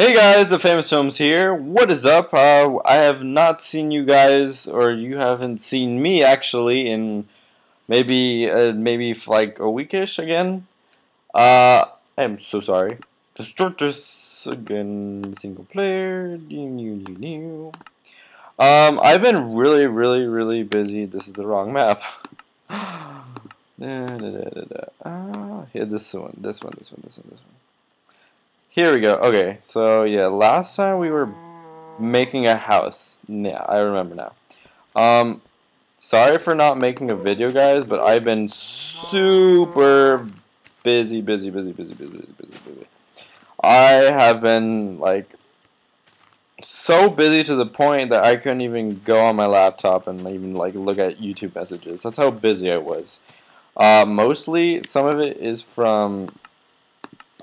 Hey guys, the Famous Films here. What is up? Uh, I have not seen you guys, or you haven't seen me actually, in maybe uh, maybe like a weekish again. Uh, I am so sorry. Destructress again, single player. Um, I've been really, really, really busy. This is the wrong map. da, da, da, da, Ah, yeah, this one, this one, this one, this one, this one. Here we go. Okay, so yeah, last time we were making a house. Yeah, I remember now. Um, sorry for not making a video, guys, but I've been super busy, busy, busy, busy, busy, busy, busy, busy. I have been like so busy to the point that I couldn't even go on my laptop and even like look at YouTube messages. That's how busy I was. Uh, mostly, some of it is from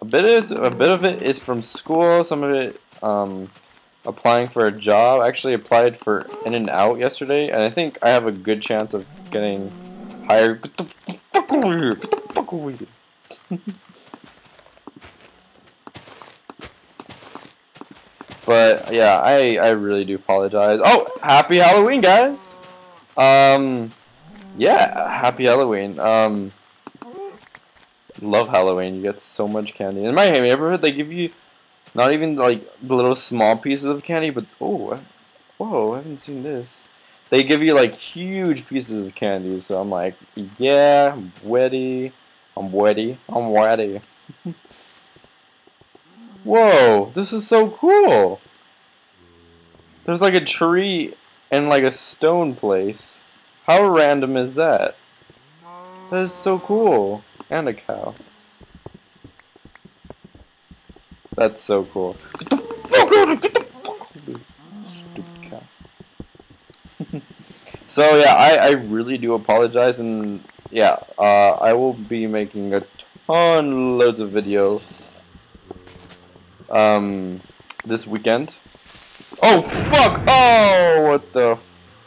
a bit is a bit of it is from school. Some of it um, applying for a job. I actually applied for In-N-Out yesterday, and I think I have a good chance of getting hired. But yeah, I I really do apologize. Oh, happy Halloween, guys! Um, yeah, happy Halloween. Um. Love Halloween. You get so much candy. In my neighborhood, they give you not even like little small pieces of candy, but oh, whoa, I haven't seen this. They give you like huge pieces of candy, so I'm like, yeah, I'm ready. I'm ready. I'm ready. Whoa, this is so cool. There's like a tree and like a stone place. How random is that? That is so cool. And a cow. That's so cool. Get the fuck out of Get the fuck out Stupid cow. so yeah, I, I really do apologize and yeah, uh, I will be making a ton loads of video um this weekend. Oh fuck! Oh what the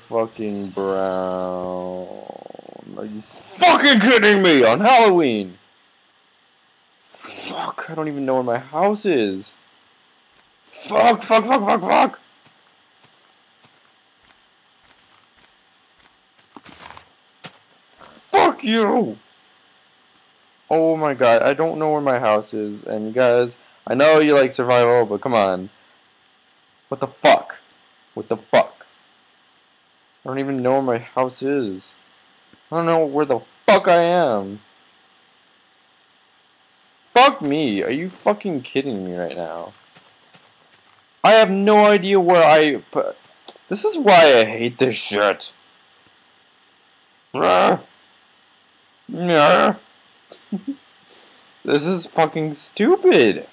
fucking brown are you fucking kidding me? On Halloween! Fuck, I don't even know where my house is. Fuck, fuck, fuck, fuck, fuck! Fuck you! Oh my god, I don't know where my house is, and you guys, I know you like survival, but come on. What the fuck? What the fuck? I don't even know where my house is. I don't know where the fuck I am. Fuck me. Are you fucking kidding me right now? I have no idea where I put... This is why I hate this shit. this is fucking stupid.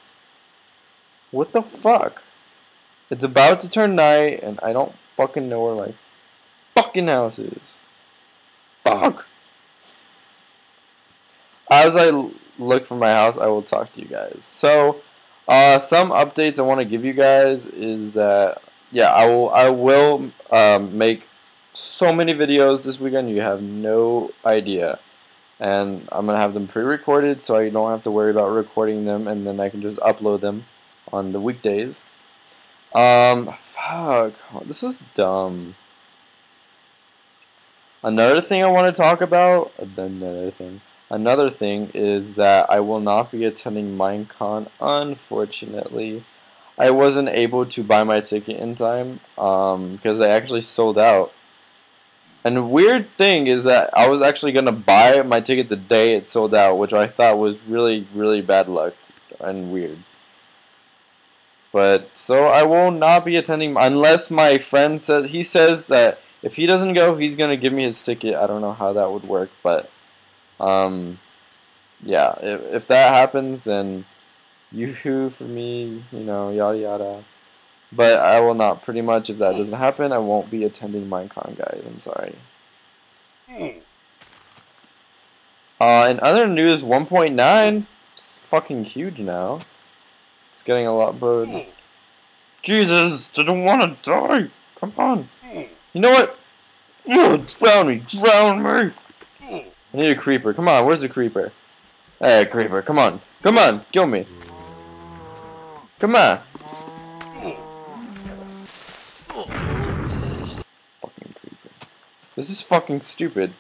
What the fuck? It's about to turn night and I don't fucking know where my fucking house is. Fuck. As I look for my house, I will talk to you guys. So, uh, some updates I want to give you guys is that yeah, I will I will um, make so many videos this weekend. You have no idea, and I'm gonna have them pre-recorded so I don't have to worry about recording them, and then I can just upload them on the weekdays. Um, fuck, this is dumb. Another thing I want to talk about, another thing, another thing is that I will not be attending Minecon, unfortunately. I wasn't able to buy my ticket in time um, because they actually sold out. And weird thing is that I was actually going to buy my ticket the day it sold out, which I thought was really, really bad luck and weird. But, so I will not be attending unless my friend says, he says that if he doesn't go, he's going to give me his ticket. I don't know how that would work, but um, yeah, if, if that happens, then yoo-hoo for me, you know, yada yada. But I will not, pretty much, if that doesn't happen, I won't be attending Minecon, guys. I'm sorry. Uh, in other news, 1.9 is fucking huge now. It's getting a lot, but... Jesus, didn't want to die! Come on! You know what? Drown me, drown me. I need a creeper. Come on, where's the creeper? Hey, creeper, come on. Come on, kill me. Come on. Fucking creeper. This is fucking stupid.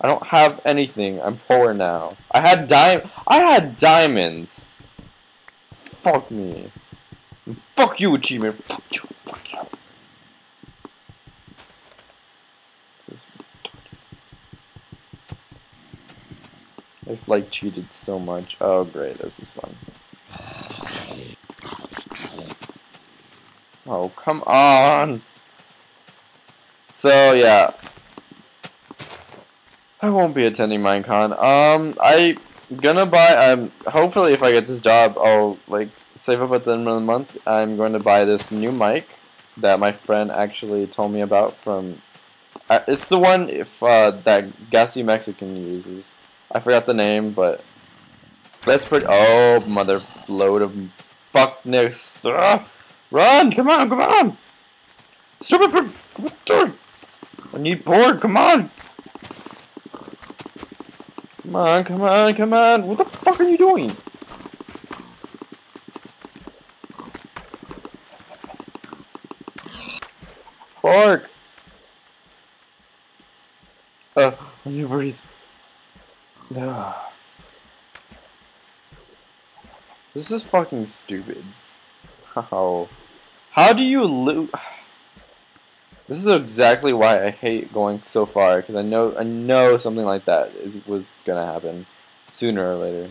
I don't have anything. I'm poor now. I had di- I had diamonds. Fuck me. Fuck you, achievement. Fuck you. I've like cheated so much. Oh great, this is fun. Oh come on. So yeah, I won't be attending Minecon. Um, I gonna buy. I'm hopefully if I get this job, I'll like save up at the end of the month. I'm going to buy this new mic that my friend actually told me about from. Uh, it's the one if uh, that GassyMexican uses. I forgot the name, but that's pretty. Oh, mother load of fuckness! Ah, run! Come on! Come on! Stupid! I need board. Come on! Come on! Come on! Come on! What the fuck are you doing? Pork! Uh, let me breathe. No. This is fucking stupid. How? How do you lose? This is exactly why I hate going so far because I know I know something like that is was gonna happen sooner or later.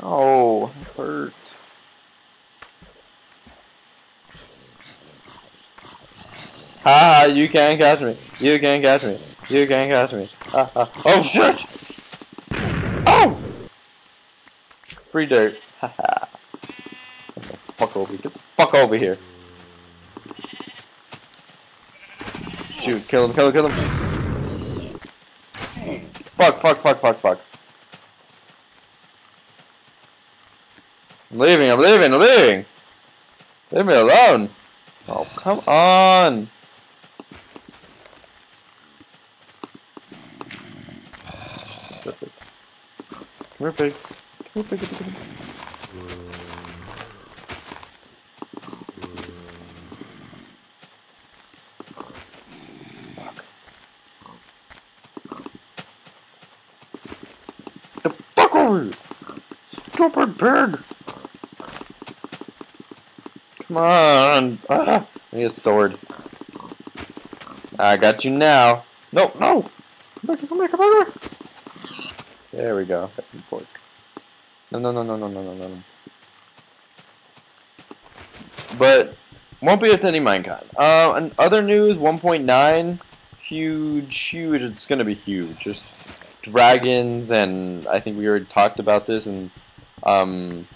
Oh, hurt. Ha! You can't catch me. You can't catch me. You can't catch me. Ha, ha. Oh shit! Oh! Free dirt. Ha ha. Fuck over. Get the fuck over here. Shoot! Kill him! Kill him! Kill him! Fuck! Fuck! Fuck! Fuck! Fuck! I'm leaving! I'm leaving! I'm leaving! Leave me alone! Oh, come on! Come here, pig. Come here. The fuck over here! Stupid pig! Come on! Ah, I need a sword. I got you now. No, no! Come back, come back, come back! There we go. Got some pork. No, no, no, no, no, no, no, no. But won't be attending Minecon. Uh, and other news, 1.9, huge, huge. It's gonna be huge. Just dragons, and I think we already talked about this. And um,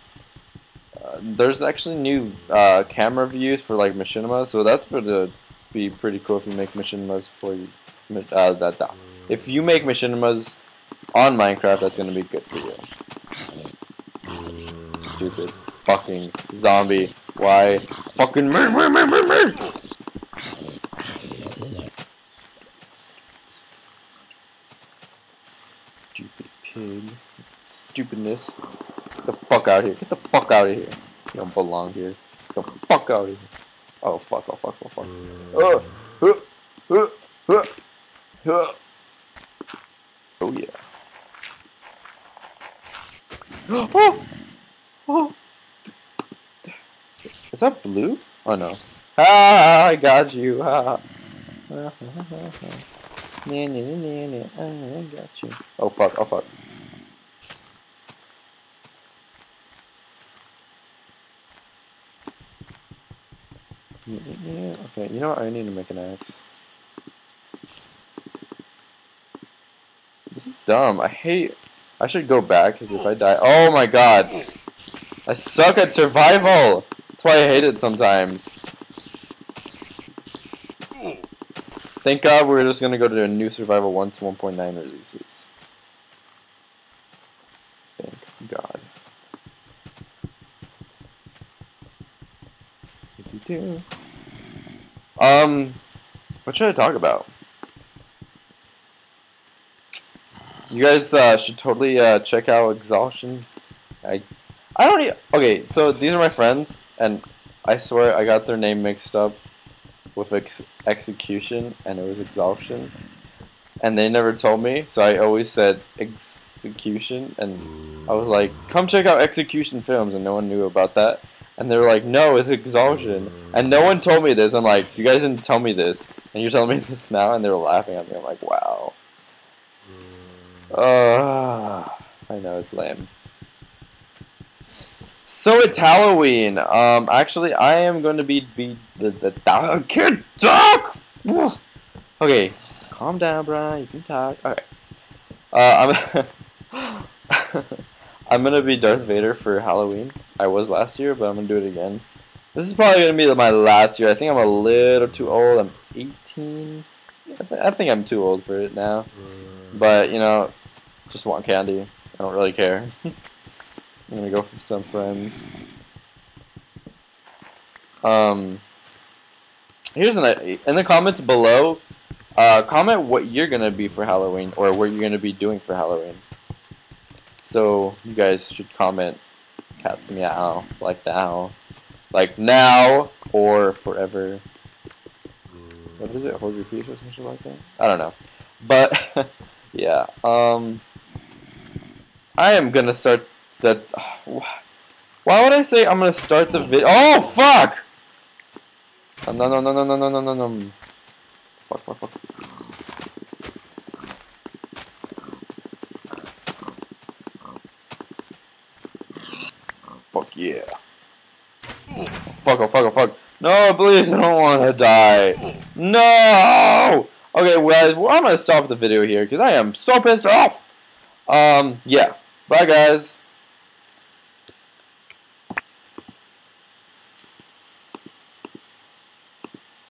uh, there's actually new uh, camera views for like machinima, so that's gonna be pretty cool if you make machinimas for you. Uh, that, that if you make machinimas on Minecraft, that's gonna be good for you. Stupid fucking zombie. Why? Fucking me, me, me, me, me. Stupid pig. Stupidness. Get the fuck out of here. Get the fuck out of here. You don't belong here. Get the fuck out of here. Oh fuck, oh fuck, oh fuck. Uh, uh, uh, uh, uh. Oh yeah. Oh! Oh! Is that blue? Oh no. Ah, I got you. Ah. I got you. Oh fuck, oh fuck. Okay, you know what? I need to make an axe. This is dumb. I hate. I should go back because if I die. Oh my god! I suck at survival! That's why I hate it sometimes. Thank god we're just gonna go to a new survival once 1.9 releases. Thank god. Um, what should I talk about? You guys uh, should totally uh, check out Exhaustion. I, I don't. E okay, so these are my friends, and I swear I got their name mixed up with ex execution and it was exhaustion. And they never told me, so I always said execution and I was like, come check out execution films and no one knew about that. And they were like, no, it's exhaustion. And no one told me this. I'm like, you guys didn't tell me this. And you're telling me this now? And they were laughing at me. I'm like, wow. Uh, I know, it's lame. So it's Halloween. Um, actually, I am going to be be the the dog. Kid talk. Okay, calm down, Bryan. You can talk. All right. Uh, I'm I'm gonna be Darth Vader for Halloween. I was last year, but I'm gonna do it again. This is probably gonna be my last year. I think I'm a little too old. I'm 18. I think I'm too old for it now. But you know, just want candy. I don't really care. I'm gonna go for some friends. Um, here's an in the comments below. Uh, comment what you're gonna be for Halloween or what you're gonna be doing for Halloween. So you guys should comment cats meow like now, like now or forever. What is it? Hold your peace or something like that. I don't know, but yeah. Um, I am gonna start that. Why would I say I'm gonna start the video? Oh fuck! Oh, no no no no no no no no no. Fuck fuck fuck. Fuck yeah. Fuck oh fuck oh fuck. No, please, I don't want to die. No! Okay, well, I'm to stop the video here because I am so pissed off. Um, yeah. Bye, guys.